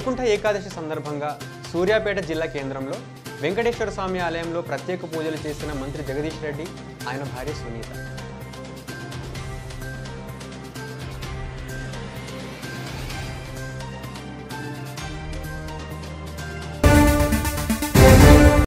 వైకుంఠ ఏకాదశి సందర్భంగా సూర్యాపేట జిల్లా కేంద్రంలో వెంకటేశ్వర స్వామి ఆలయంలో ప్రత్యేక పూజలు చేసిన మంత్రి జగదీష్ రెడ్డి ఆయన భార్య సునీత.